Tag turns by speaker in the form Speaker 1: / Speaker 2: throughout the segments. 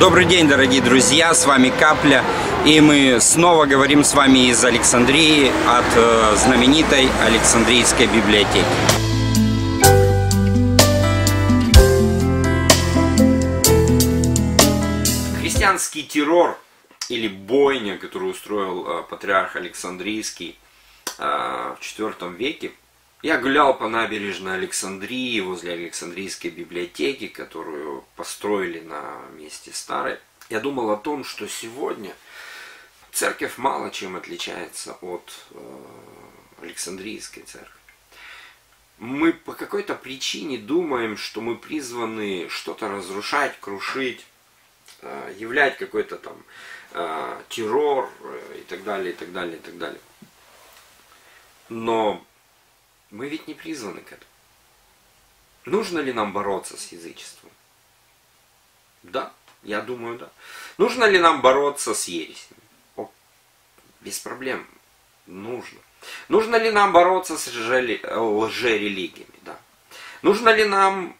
Speaker 1: Добрый день, дорогие друзья, с вами Капля, и мы снова говорим с вами из Александрии от э, знаменитой Александрийской библиотеки. Христианский террор или бойня, которую устроил э, патриарх Александрийский э, в IV веке, я гулял по набережной Александрии, возле Александрийской библиотеки, которую построили на месте старой. Я думал о том, что сегодня церковь мало чем отличается от э, Александрийской церкви. Мы по какой-то причине думаем, что мы призваны что-то разрушать, крушить, э, являть какой-то там э, террор и так далее, и так далее, и так далее. Но мы ведь не призваны к этому. Нужно ли нам бороться с язычеством? Да, я думаю, да. Нужно ли нам бороться с ересями? О, без проблем. Нужно. Нужно ли нам бороться с лжерелигиями? Да. Нужно ли нам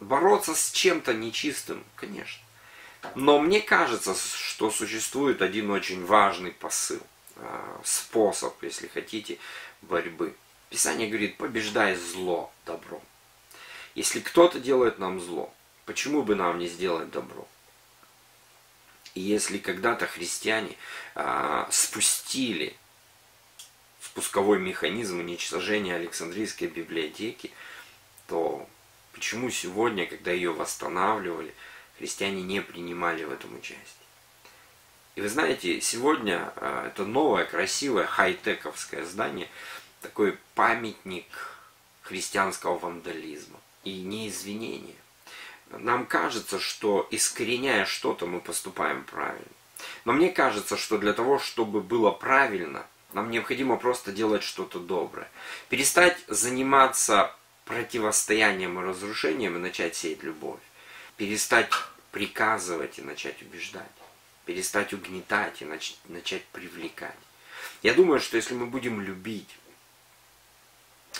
Speaker 1: бороться с чем-то нечистым? Конечно. Но мне кажется, что существует один очень важный посыл, а, способ, если хотите, борьбы – Писание говорит, побеждай зло добром. Если кто-то делает нам зло, почему бы нам не сделать добро? И если когда-то христиане а, спустили спусковой механизм уничтожения Александрийской библиотеки, то почему сегодня, когда ее восстанавливали, христиане не принимали в этом участие? И вы знаете, сегодня а, это новое, красивое, хай-тековское здание – такой памятник христианского вандализма и не извинения. Нам кажется, что искореняя что-то, мы поступаем правильно. Но мне кажется, что для того, чтобы было правильно, нам необходимо просто делать что-то доброе. Перестать заниматься противостоянием и разрушением и начать сеять любовь. Перестать приказывать и начать убеждать. Перестать угнетать и начать привлекать. Я думаю, что если мы будем любить,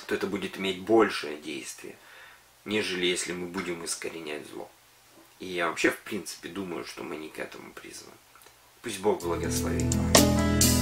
Speaker 1: то это будет иметь большее действие, нежели если мы будем искоренять зло. И я вообще, в принципе, думаю, что мы не к этому призваны. Пусть Бог благословит вас.